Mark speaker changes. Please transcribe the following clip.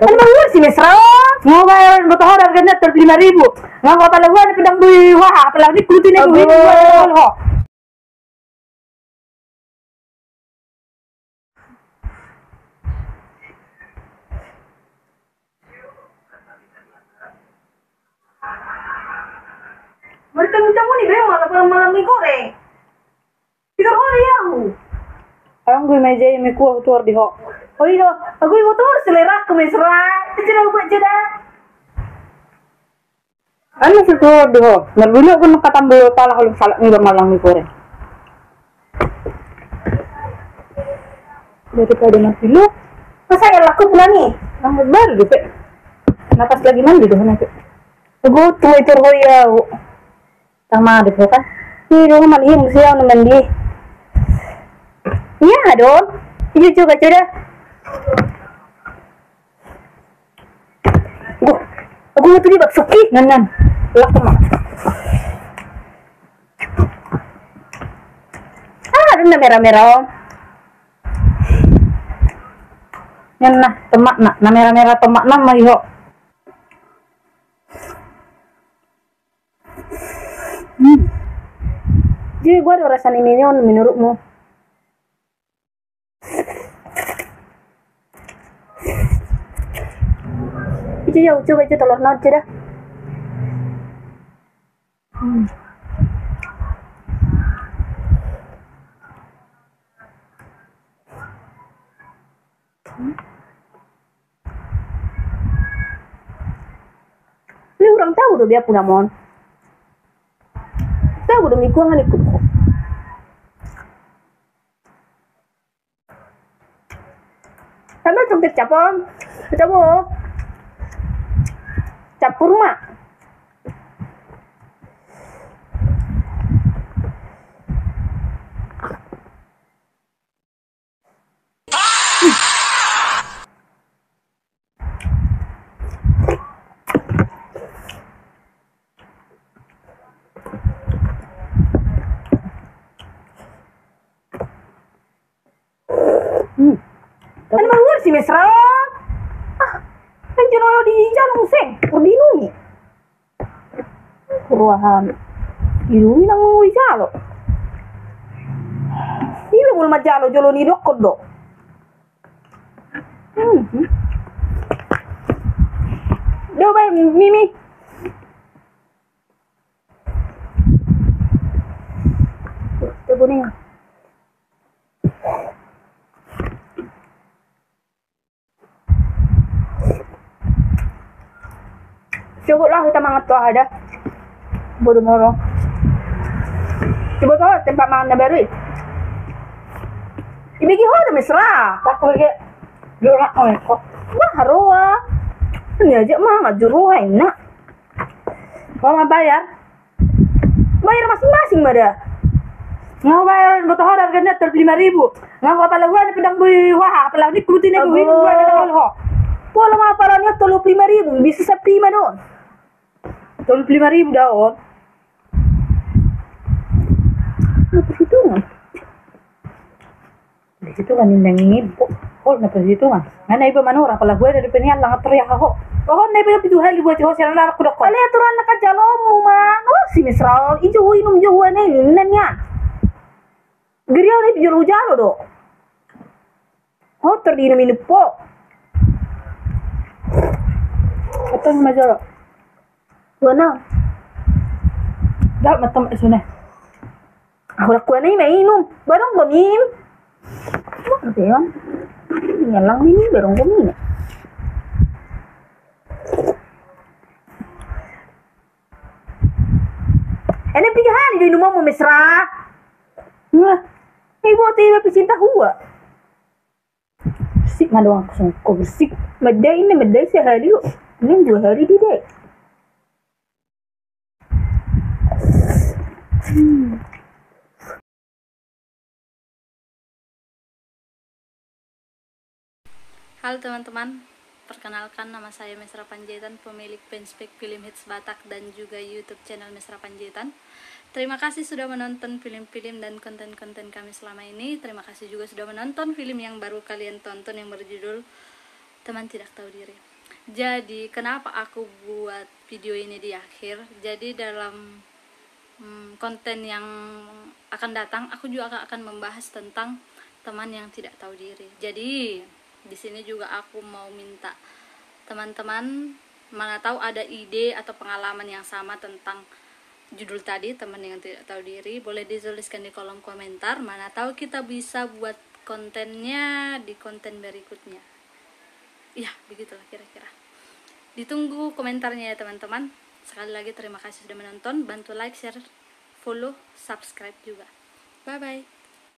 Speaker 1: Kan mau sih mesra.
Speaker 2: Mau bayar betul harganya ter lima ribu. Nggak apa apa gua pedang beli wah apalagi kurutin aku ini
Speaker 1: mau nih be malam malam malam mie goreng. Hari ya aku.
Speaker 2: Orang gue meja yang miku tuh di ho.
Speaker 1: Oh iya, aku ibu tuh selera ke mesra. Tidak aku baca dah.
Speaker 2: Ano sa tuh di ho. Nagbulo ko ng katambo pala ko sa ng malang miku rin. Daripada nagpilo,
Speaker 1: Masa ya laku bulan nih?
Speaker 2: ang baru gitu. Napas lagi mandi doon nanti.
Speaker 1: Aku tuh itu ya.
Speaker 2: Tama di kan.
Speaker 1: Ini dong mandiin siya naman di. Iya dong. Iya juga coba. Aku, aku mau tuh di baksuki.
Speaker 2: Nanan. Lak ma.
Speaker 1: Ah, ada merah-merah. oh.
Speaker 2: Yan na, tumak na. Na mera-mera tumak na mayo.
Speaker 1: Jadi gua ada rasa ini Itu ya, coba itu telur naut dah. Ini orang tahu udah dia punya mon. Tahu udah mikul nggak ikut kok. Sama trong kecap om. Capur mak. Kan maluar si mesra. Ah, kan jono di jalan seng, di numi. Kuruahan. Irumi nang ngui jalo. Ini bul majalo jolo ni dokod do. Hmm. Do ba Mimi? Coba nih. Cukup lah kita mangat tuh ada. Bodoh moro. Coba kau tempat makan baru. Ibigi ho udah mesra.
Speaker 2: Tak ko ge. Dura ko ko.
Speaker 1: Wah haroa. Ini aja mah nggak juru enak.
Speaker 2: Kau mau bayar?
Speaker 1: Bayar masing-masing mada.
Speaker 2: Nggak bayar betul harganya ter lima ribu. Nggak apa apa gua pedang beli wah apalagi kurutin aku ini
Speaker 1: Aduh.
Speaker 2: gua ada.
Speaker 1: Pola mah parahnya tolu lima ribu bisa sepi mah don.
Speaker 2: Tol lima ribu daon.
Speaker 1: Nah, perhitungan.
Speaker 2: Di situ kan indang ibu. Oh, na perhitungan. Mana ibu manura pala gue dari penian lang teriak ho. Oh, na ibu pitu hali buat ho silang lar kuda ko.
Speaker 1: Kali aturan nak jalomu man. Wah si mesra. Ijo inum jo ane nanya. Geriau nih pijuh jalo do. Oh terdino minum
Speaker 2: yung majoro.
Speaker 1: Wana.
Speaker 2: Dapat matam iso na.
Speaker 1: Ako na kuha na yung mainom. Barang bamin. Ano ba yun? Yan lang mini, barang bamin. Ano yung pigahali? Di naman mo, mesra. Nga. May bote yung mapisinta huwa.
Speaker 2: Bersik nga doang kusong ko bersik.
Speaker 1: Maday na maday sa hari. Ini dua hari di dek.
Speaker 3: Halo teman-teman, perkenalkan nama saya Mesra Panjaitan, pemilik Penspek Film Hits Batak dan juga YouTube channel Mesra Panjaitan. Terima kasih sudah menonton film-film dan konten-konten kami selama ini. Terima kasih juga sudah menonton film yang baru kalian tonton yang berjudul teman tidak tahu diri jadi kenapa aku buat video ini di akhir? Jadi dalam hmm, konten yang akan datang aku juga akan membahas tentang teman yang tidak tahu diri. Jadi di sini juga aku mau minta teman-teman mana tahu ada ide atau pengalaman yang sama tentang judul tadi teman yang tidak tahu diri boleh dituliskan di kolom komentar. Mana tahu kita bisa buat kontennya di konten berikutnya ya begitulah kira-kira. Ditunggu komentarnya ya teman-teman. Sekali lagi terima kasih sudah menonton. Bantu like share follow subscribe juga. Bye bye